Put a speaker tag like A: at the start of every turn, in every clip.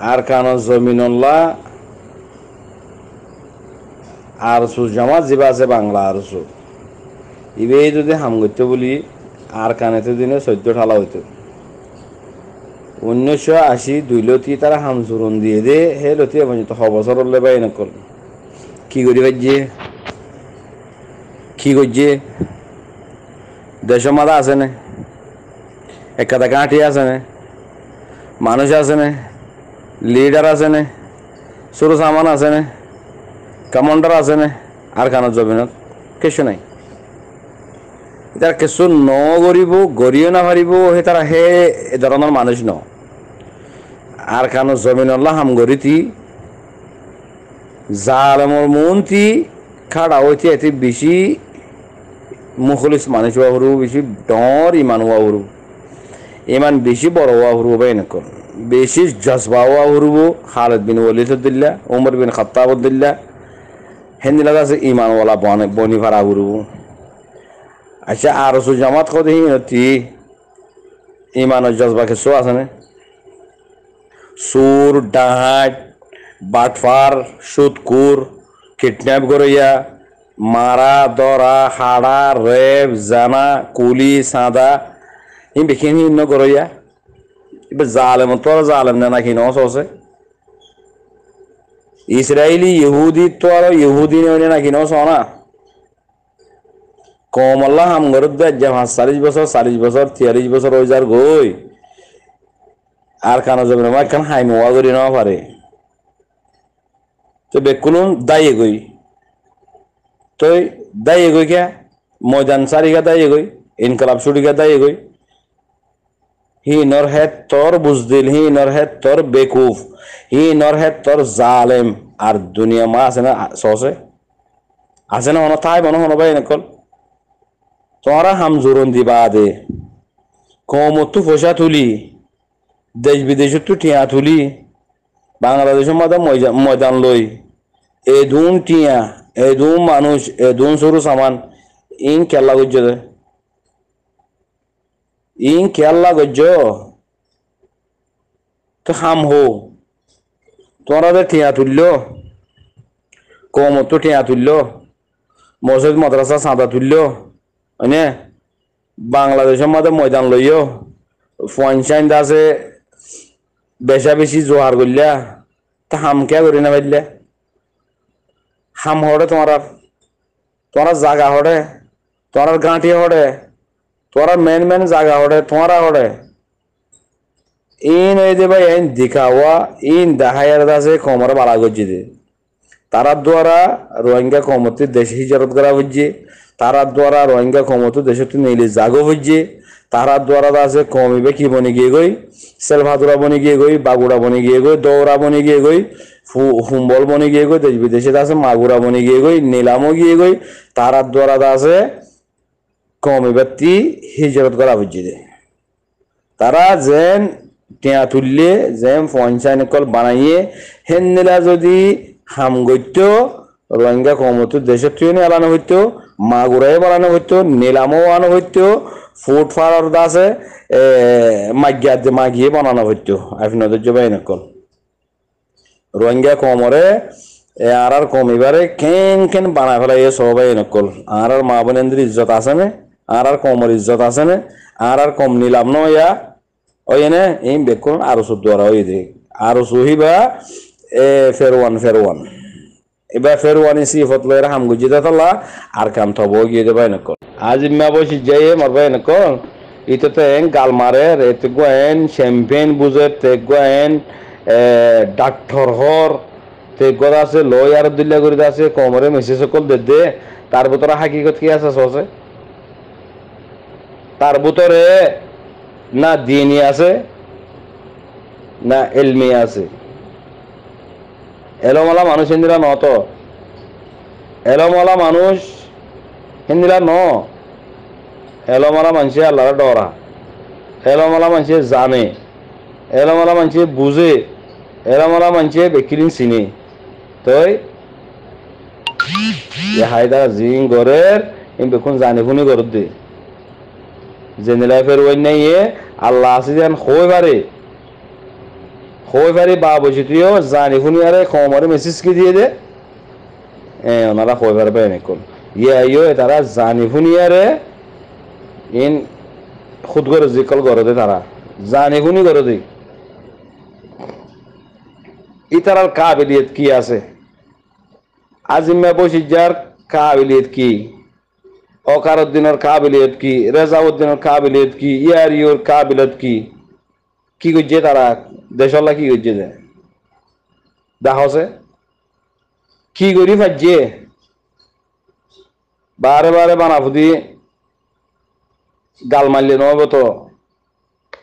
A: আর কানো আর সু জামাত যিবা আছে বাংলা আর সু ইবে যদি হাম বলি আর কানেতে দিনে চৈদ্য ঠালা হইতো। উনিশশো আশি দুই লতি তারা হামজুরন দিয়ে দে হে লতি পর্যন্ত বছর হলে বাই নকল কি করি ভাইজে কি করছে দেশ মাদা আছে না? একাদা কাঠি আছে না? মানুষ আছে না? লিডার আছে না সরু সামান আছে না কমান্ডার আছে না আর কানত জমিনত কিছু নাই। তার কিছু ন কৰিব গৰিও নাভাৰিব সেই তাৰ সেই ধৰণৰ মানুহ ন। আর কানো জমিনল্লাহ হাম গরিতি জালমর মন্ত্রী খাড়া হইতে এতে বেশি মুখলিস মানুষ হওয়া হরু, বেশি ডর ইমান হওয়া হরু। ইমান বেশি বড় হওয়া হরু হবে এনেকন। বেশি জজবা হওয়া হরু খালেদ বিন ওলিদ দিল্লা উমর বিন খত্তাব দিল্লা হেন্দিলা আছে ইমানওয়ালা বনি ভাড়া হরু আচ্ছা আর জামাত কত হিনতি ইমানের জজবা কিছু আছে না সুর ডাহাট বাটফার সুদকুর কিডন্যাপ করিয়া মারা দরা হাড়া রেপ জানা কুলি সাদা ই বেখিনি ইন্ন করিয়া এবার জালেম তোর জালেম না নাকি নস আছে ইসরায়েলি ইহুদি তো আর ইহুদি নয় নাকি নস না কম আল্লাহ হাম গরত দে চাল্লিশ বছর চাল্লিশ বছর তিয়াল্লিশ বছর ওই যার গই আর কানো যাবে না একখান হাই মোয়া করি নেওয়া পারে তো বেকুলুন দায়ী গই তই দায়ী গই কে ময়দান সারিগা দায়ী গই ইনকলাব সুরিগা দায়ী গই হি নর হেদ তোর বুজদিল হি নর হেদ তোর বেকুফ হি নর হেদ তোর জালেম আর দুনিয়া মা আছে না সসে আছে না হন তাই মনে হন ভাই নকল তোরা হাম জোরন দিবা দে কমতো পয়সা তুলি দেশ বিদেশত তো টিয়া তুলি বাংলাদেশের মধ্যে ময়দান লই এদুন টিয়া এদুন মানুষ এদুন সরু সামান ইন কেল্লা গজ্য দে ইন কেল্লা গজ্য তো হাম হো তোরা দে টিয়া তুলল কমতো টিয়া তুলল মসজিদ মাদ্রাসা সাদা তুলল হয়নে বাংলাদেশের মধ্যে ময়দান লইও ফোয়াইন আছে বেশা বেশি জোহার করলা তা হাম কে করি না পাইলে হাম হড়ে তোমার তোমার জাগা হড়ে তোমার গাঁটি হড়ে তোমার মেন মেন জাগা হড়ে তোমার হড়ে ইন এই দেবা ইন দিখাওয়া, ইন দেখাইয়ার দাসে কমর বালা করছি দে তারার দ্বারা রোহিঙ্গা কমতি দেশে হিজরত করা হচ্ছে তারার দ্বারা রোহিঙ্গা কমতো দেশে নিলে জাগো হচ্ছে তারার দ্বারা আছে কমিবে কি বনে গিয়ে গই? সেলভাদুরা বনে গিয়ে গই, বাগুড়া বনে গিয়ে গই দৌড়া বনে গিয়ে গই হুম্বল বনে গিয়ে গই, দেশ বিদেশে আছে মাগুরা বনে গিয়ে গই, নিলামও গিয়ে গই। তারার দ্বারা আছে কমিবাতি হিজরত করা হচ্ছে তারা যেন টিয়া তুললে, যেন পঞ্চায়েত কল বানাইয়ে, হেন্দিলা যদি হামগত্য রোহিঙ্গা কমতো দেশের তুই এলানো হইতো মাগুরাই বানানো হইতো, নিলামও আনো হইতো ফুড ফারার দাসে মাগিয়া মাগিয়ে বানানো হইতো আপনাদের জবাই নকল রোহিঙ্গা কমরে আর আর কম এবারে কেন কেন বানা ফেলাই সবাই নকল আর আর মা বোনেন্দ্র ইজ্জত আছে না? আর আর কমর ইজ্জত আছে না, আর আর কম নিলাম ন ইয়া। ওই এনে এই বেকুন আরও সুদ দ্বারা ওই দে। আরও সুহিবা এ ফেরওয়ান ফেরওয়ান এবার ফেরওয়ানি সিফত লয়ের হাম গুজিদা তলা, আর কাম থব গিয়ে দেবাই নকল। আজ ইম্মা বসি যাইয়ে মারবাই নকল। ইতো তো এন গাল মারে এতে গোয়েন শ্যাম্পেন বুঝে, তে গোয়েন ডাক্তর হর। তে গদ আছে লয় আর দিল্লা করে আছে কমরে মেসেজ সকল দে দে। তার ভিতরে হাকিকত কি আছে সসে তার ভিতরে না দিনই আছে, না এলমি আছে। এলোমালা মানুষ হিন্দিরা নত এলোমালা মানুষ হিন্দিরা ন। এলোমালা মানুষে আল্লাহর ডরা। এলোমালা মানুষে জানে। এলোমালা মানুষে বুঝে। এলোমালা মানুষে বেকিরিন চিনে। তই হায়দা জিং গরের বেকুন জানে শুনি গরত দে। জেনেলাই ফের ওই নাই আল্লাহ আছে যেন হই পারে। হয়ে পারি বা বসে তুইও জানি শুনি আরে, কমরে মেসেজ কি দিয়ে দে? এ, ওনারা হয়ে পারবে এনেকুল ইয়া ইয়ে তারা জানি শুনি আরে, ইন খুদ করে জিকল করে দে তারা। জানি শুনি করে দে। ইতারার কাবিলিয়ত কি আছে? আজিমা বসিজার কাবিলিয়ত কি? অকারুদ্দিনের কাবিলিয়ত কি? রেজাউদ্দিনের কাবিলিয়ত কি? ইয়ার ইয়োর কাবিলিয়ত কি? কি করছে তারা? দেশল্লা কি করছে যে? দেখাছে কি করি ফাজছে বারে বারে বানাফুদি গাল মারলে নইব তো।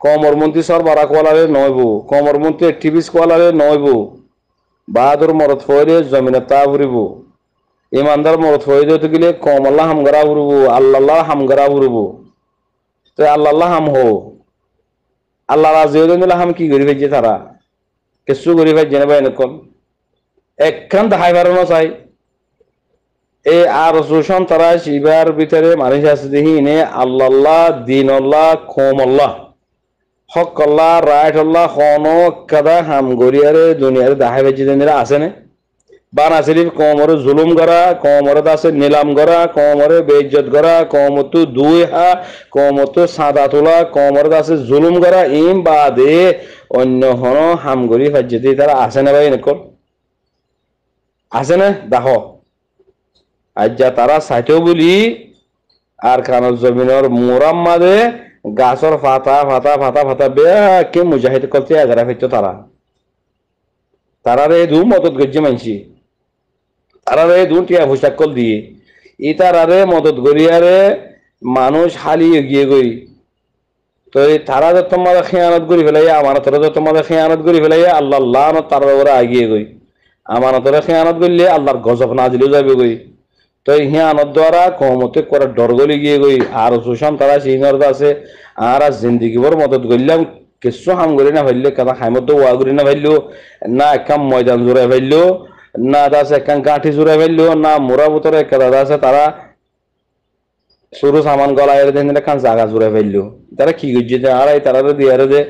A: কমরমন্ত্রী সরবরাহ কোয়ালারে নইব কমরমন্ত্রী টিভিস কোয়ালারে নইব বাহাদুর মরত ফয়রে জমিনে তা ফুরিব ইমানদার মরত ফয়রে তো গেলে কম আল্লাহ হামগারা ফুরব আল্লাহ হামগারা ফুরব তো আল্লাহ হাম হো। আল্লাহ রাজি হয়ে হাম কি করি ফেলছে তারা? কিছু করি ফেলছে না বাইন কল একখান দেখাই পারো চাই। এ আর সুশন তারা শিবার ভিতরে মানুষ আছে দেখি নে আল্লাহ, দিন আল্লাহ খোম আল্লাহ। হক আল্লাহ, রাইট আল্লাহ খন কাদা হাম গরিয়ারে দুনিয়ারে দেখাই দিনরা আছে না? বানা শরীফ, কমরে জুলুম করা, কমরে দাসে নিলাম করা, কমরে বেইজ্জত করা কমতো দুই হা কমতো সাদা তোলা, কমরে দাসে জুলুম করা, ইম বাদে অন্য হন হামগরি ফাজ্যতি তারা আছে না ভাই নকল আছে না? দেখো আজ্জা তারা সাইটেও বলি, আর কানত জমিনের মোরাম মাদে গাছর ফাতা ফাতা ফাতা ফাতা বেয়া মুজাহিদ করতে এগারা ফেরত তারা। তারারে দু মদত গজ্জে মানছি। তারারে দু টিয়া পোশাক কল দিয়ে। ই তারারে মদত গরিয়ারে মানুষ হালি এগিয়ে গই। তো তারা যত মাদা খেয়ানত করি ফেলাই আমার তোরা যত মাদা খেয়ানত করি ফেলাই আল্লাহ আল্লাহ তার ওরা আগিয়ে গই। আমার তোরা খেয়ানত করলে আল্লাহর গজব না দিলেও যাবে গই। তো হিয়ানত দ্বারা কমতে করে ডর গলি গিয়ে গই। আর সুশান তারা সিংহর আছে আর জিন্দিগি বর মদত করলাম কিছু হাম করি না ভাইলে কাদা খাইমত ওয়া করি না ভাইলো না একাম ময়দান জোড়াই ভাইলো না দাস একাম গাঁঠি জোড়াই ভাইলো না মোরা বুতরে কাদা আছে তারা সরু সামান গলা এর দেন খান জাগা জোড়াই ভাইলো তারা কি করছে যে, আর তারা দিয়ারে দে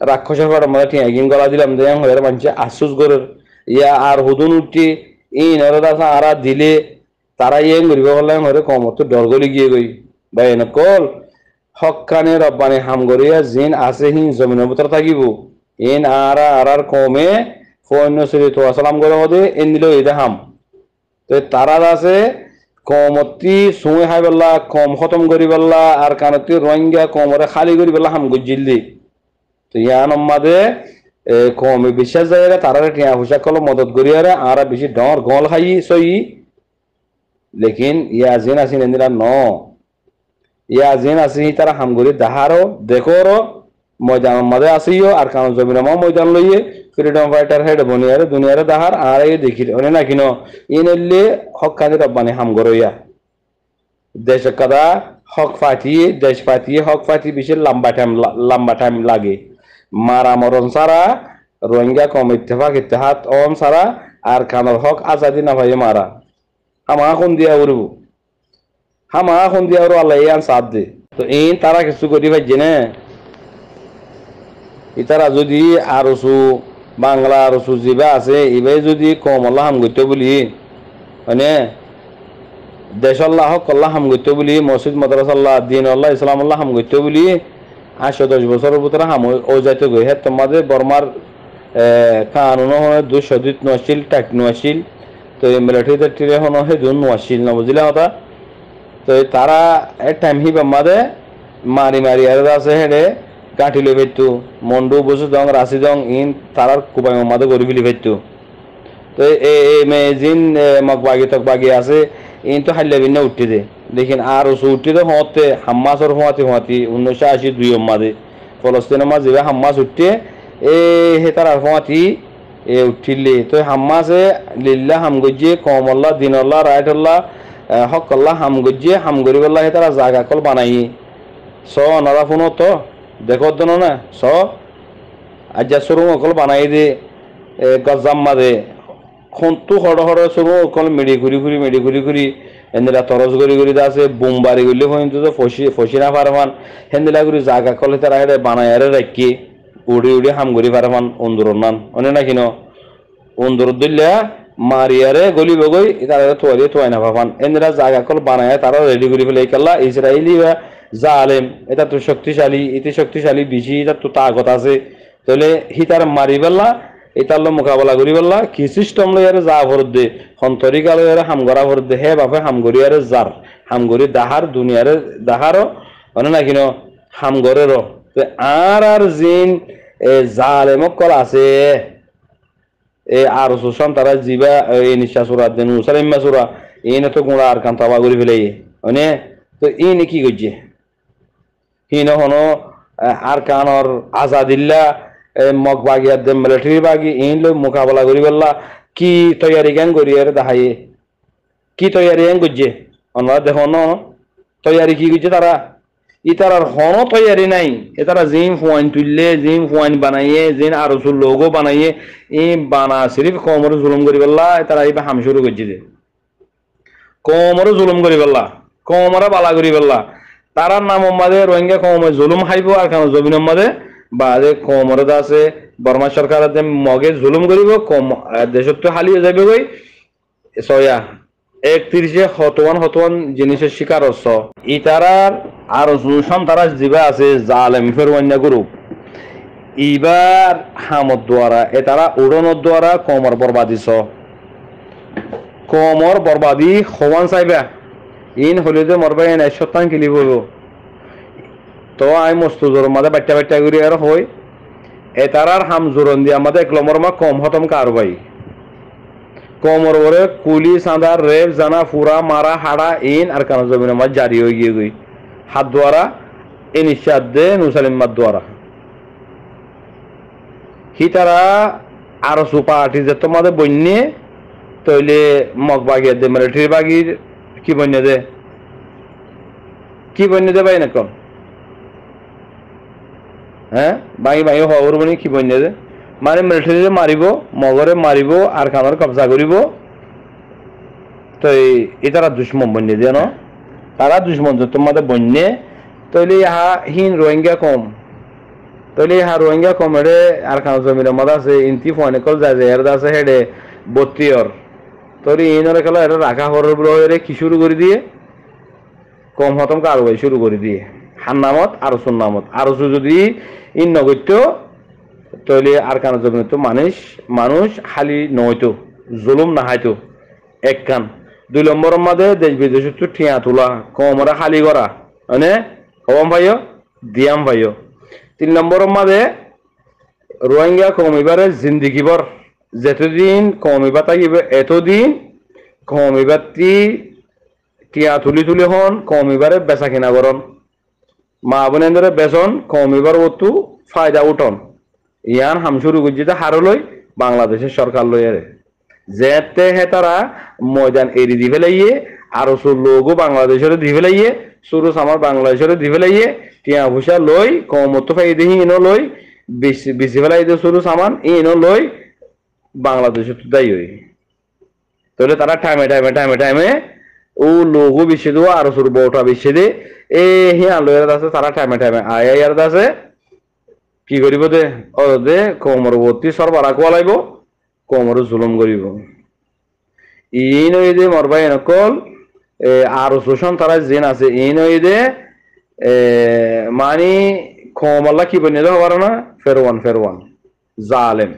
A: রাক্ষসের পর আমরা ঠিক একদিন গলা দিলাম দে হয়ে মানছে আশুস গরের ইয়া আর হুদুন উঠি ই নরদা আরা দিলে তারা ইয়ে করিব বললাম হরে কমত ডর গলি গিয়ে গই। বা এনেকল হকানে রব্বানি হাম গরিয়া জিন আছে হিন জমিনের ভিতর থাকিব। ইন আরা আরার কমে তো সালাম করে মধ্যে এন দিল এটা হাম তো তারা আছে, কমতি সুই হাই বললা, কম খতম করি বললা, আর কানতি রোহিঙ্গা কমরে খালি করি বললা, হাম গুজিল দি তো ইয়ান মাদে কমে বিশ্বাস যায় তারা টিয়া হুসা কল, মদত করিয়ারে আর বেশি ডর গল খাই সই। লেকিন ইয়া জিন আসিন এন্দিরা ন। ইয়া জিন আসি তারা হামগুরি দাহারো, দেখোরো, ময়দান মাদে আসিও, আর কারণ জমিন মা ময়দান লইয়ে। ফ্রিডম ফাইটার হেড বনিয়ারে, দুনিয়ারে দাহার আর এই দেখি অনে না কিনো ইনেলে হক কাজে রব্বানি হাম গরইয়া। দেশ কাদা, হক ফাটিয়ে, দেশ ফাটিয়ে হক ফাটি বেশি লম্বা টাইম লম্বা টাইম লাগে। মারা মরণ সারা, রোহিঙ্গা কম ইত্তেফাক ইত্তেহাত অন সারা, আর কানর হক আজাদি না ভাই মারা। হামা কোন দিয়া উড়ব? হামা কোন দিয়া উড়ো আল্লাহ ইয়ান সাথ দে। তো এই তারা কিছু করি ভাই জেনে ইতারা যদি আরসু বাংলা জিবা আছে ইবাই যদি কম আল্লাহ হাম বলি। মানে দেশ আল্লাহ হক আল্লাহ হাম বলি মসজিদ মাদ্রাস, আল্লাহ, দিন আল্লাহ, ইসলাম আল্লাহ হাম বলি আটশো দশ বছরের ভিতরে হাম ও যাইতে গই হ্যাঁ তোমাদের বর্মার কানুন দুশো দুই নছিল টাক নছিল তো এই মিলিটারিতে টিরে হনো হে দুন নছিল না বুঝলে কথা। তো তারা এক টাইম হি বাম্মাদে মারি মারি আর আছে হেডে লই ফেরতু মন্ডু বসু দং রাশি দং ইন তারার কুবাই মামাদে গরি ফেলি ফেরতু তো বাগি তক বাগি আছে ইন তো হাইলে বিনে উঠতে দে। দেখিন আর ওসু উঠতে দে হতে হাম্মাসর হওয়াতে হওয়াতে উনিশশো আশি দুই মাদে ফলস্তিনের মাঝে হাম্মাস উঠতে এ, হে তার হওয়াতি এ, উঠিলে। তো হাম্মাসে লিল্লা হাম গজ্জে কমল্লা, দিনল্লা রায়টল্লা হকল্লা হাম গজ্জে হাম গরিবল্লা হে তারা জাগা কল বানাই স নরা ফোন তো। দেখো না, স, আজ্জা সরু অকল বানাই দে গজাম্মা দে। খন্তু হড় হড় সরু অকল মেডি ঘুরি ঘুরি, মেডি ঘুরি ঘুরি। হেন্দিলা তরস গরি গরি আছে বোমবারি গলি হইন্তু তো ফসি ফসি না পারমান হেন্দিলা গুরি জাগা কলে তারা বানাই আরে রাখি উড়ি উড়ি হাম গরি পারমান অন্দুর নান। অনে না কিনো? অন্দুর দিল্লা মারিয়ারে গলি বগই, তারা তোয়ারি তোয়াই না ভাবান এনরা জায়গা কল বানায় তারা রেডি করে ফেলে কাল্লা ইসরায়েলি জালেম, এটা তো শক্তিশালী, এতে শক্তিশালী বেশি এটা তো তাগত আছে। তাহলে হি তার মারি পেলা এটার মোকাবেলা করি পেলা কি সিস্টেম লই আর যা ভরত দে। সন্তরিকা লই আর হামগরা ভরত দে। হে বাপে হামগরি আর যার হামগরি দাহার দুনিয়ারে দাহারও মানে না কিনো হামগরেরও আর আর জিন জালেমক কল আছে। এ আর সুসান তারা জিবা এই নিশা সুরা দেন মুসালিমা সুরা ইনে তো গুণা আর কান তাবা করি ফেলে। মানে তো ইনি কি করছে হিন হনো আর কানর আজাদিল্লা মগ বাগিয়ার দে মিলিটারি বাগি, ইন লো মোকাবেলা করি বললা। কি তৈয়ারি জ্ঞান করি আর দেখাইয়ে কি তৈয়ারি জ্ঞান করছে আমরা দেখো ন, তৈয়ারি কি করছে তারা? ইতারার হন তৈয়ারি নাই। এতারা জিম ফুয়াইন তুললে জিম ফুয়াইন বানাইয়ে, জিন আরও লোগো বানাইয়ে ই বানা সিরিফ কমর জুলুম করি বললা তারা এই হাম শুরু করছে কমর জুলুম করি বললা কমরা বালা করি বললা। তারার নাম মাদে রোহিঙ্গা কমে জুলুম খাইব আর কেন জমিন মাদে বা যে কমরে আছে, বর্মা সরকার মগে জুলুম করিব কম দেশত তো হালিয়ে যাবে গই সয়া একত্রিশে হতওয়ান হতওয়ান জিনিসের শিকার হচ্ছ। ইতারার আর তারা জিবা আছে, জালেম ফেরওয়ান্যা গ্রুপ। ইবার হামত দ্বারা এ তারা উড়নের দ্বারা কমর বরবাদিছ কমর বরবাদি হওয়ান চাইবা। ইন হলে যে মরবা এন এক কিলি বলব তো আই মস্তুজোর মাঝে বাচ্চা বাচ্চা করি আর হই এ তারার হাম জোরন দিয়ে আমাদের এক লমর মা কম হতম কারবাই কমর ওরে কুলি সাঁদার রেপ জানা ফুরা মারা হাড়া ইন আর কানা জমিন আমার জারি হয়ে গিয়ে গই হাত দ্বারা ইন ইসাদ দে নুসালিমার দ্বারা হি তারা আরও সুপা যে তোমাদের বন্যে তৈলে মগ বাগিয়ে দে মিলিটারি বাগির কি বন্য দে? কি বন্য দে ভাই না কম? হ্যাঁ? বাঙি বাঙি হওয়ার বনি কি বন্য দে? মানে মিলিটারি মারিব, মগরে মারিব, আর খানোর কবজা করিব। তো এই তারা দুশ্মন বন্যে দিয়ে ন? তারা দুশ্মন তোমাদের বন্যে। তৈলে ইহা হিন রোহিঙ্গা কম। তৈলে ইহা রোহিঙ্গা কম হেডে আর খানো জমির মত আছে, ইন্তি ফোনে কল যায় এর আছে হেডে, বত্রিয়র। তৈরি ইনরে খেলা এটা রাখা হরের বলে কি শুরু করে দিয়ে? কম হতম কারবাই শুরু করে দিয়ে। হান্নামত আর সুন্নামত। আর যদি ইন নগত্য তৈলে আর কান তো মানুষ মানুষ হালি নয়তো, জুলুম নাহাইতো এক কান। দুই নম্বর মাঝে দেশ বিদেশ ঠিয়া তোলা কমরা খালি করা। মানে হবাম ভাইও? দিয়াম ভাইও। তিন নম্বর মাঝে রোহিঙ্গা কমিবারে জিন্দিগিবর যেতদিন কমিবা থাকিব এতদিন কমিবাতি টিয়া তুলি তুলি হন কমিবারে বেচা কিনা করন মা বোনেন্দরে বেচন কমিবার ওতু ফায়দা উঠন। ইয়ান হাম শুরু করছে হারলৈ বাংলাদেশের সরকার লই আরে যেতে হে তারা ময়দান এরি দি ফেলাইয়ে আরও লোগো বাংলাদেশের দি ফেলাইয়ে সুরুস আমার বাংলাদেশের দি ফেলাইয়ে টিয়া ভুষা লই কমত ফাই দিহি ইনো লই বেশি ফেলাই দিয়ে সুরুস আমান ইনো লই বাংলাদেশে তো দায়ী হই। তাহলে তারা টাইমে টাইমে টাইমে টাইমে ও লোগো বিশ্বে দেবো আরও সুর বউটা বিশ্বে দে। এ হি আলো আছে, তারা টাইমে টাইমে। আয় ইয়ার আছে। কি করিব দে? ও দে কোমরবর্তী সরবরা কোয়া লাগব কোমর জুলুম করিব। ইন ওই দে মরবা এনকল আর শোষণ তারা জেন আছে ইন ওই দে মানি খমল্লা কি বনিয়ে দেওয়া পারো না? ফেরওয়ান ফেরওয়ান। জালেম।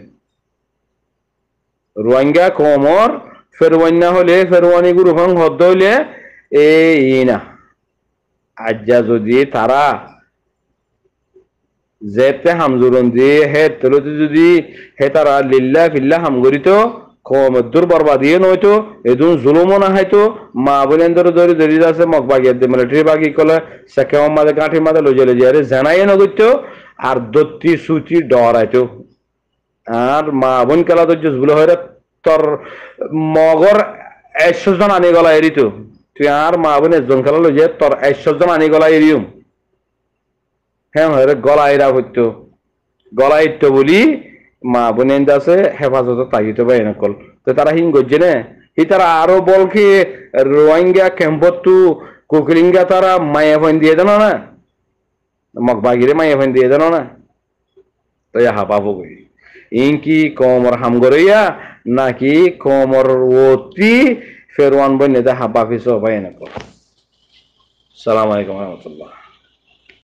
A: রোহিঙ্গা, কোমর ফেরওয়ান্না হলে ফেরওয়ানি গুরুফাং হদ্দ হইলে এই না আজ্জা যদি তারা যেতে হামজুরন দিয়ে হে তেলতে যদি হে তারা লিল্লা ফিল্লা হামগরিত কমদ্দুর বরবাদিয়ে নয়তো এদুন জুলুমও না হয়তো মা বলেন ধরে ধরে আছে মগ বাগিয়ে দে মিলিটারি বাগি কলে, সেকে মাদে মাদে লজে লজে আরে জানাইয়ে নগত্য আর দত্তি সুচি ডরাইতো। আর মা বোন কেলা তো জুলে হয়ে তোর মগর একশো জন আনি গলা এরিত তুই আর মা বোন একজন খেলা লজে তোর একশো জন আনি গলা এরিউম হ্যাঁ হয়ে গলা এরা হইতো গলা ইত্য বলি মা বোন আছে, হেফাজত তাগিতে পাই নকল। তো তারা হিং গজ্জে নে। হি তারা আরও বল কি রোহিঙ্গা ক্যাম্পত তু কুকলিঙ্গা তারা মায়া ফাইন দিয়ে দেন না? মগ বাগিরে মায়া ফাইন দিয়ে দেন না? তাই হাপাবো গই ইনকি কমর হামগরইয়া নাকি কমর ওতি ফেরওয়ান বই নেতা হাবা ফিস ভাই না সালাম আলাইকুম রহমতুল্লাহ।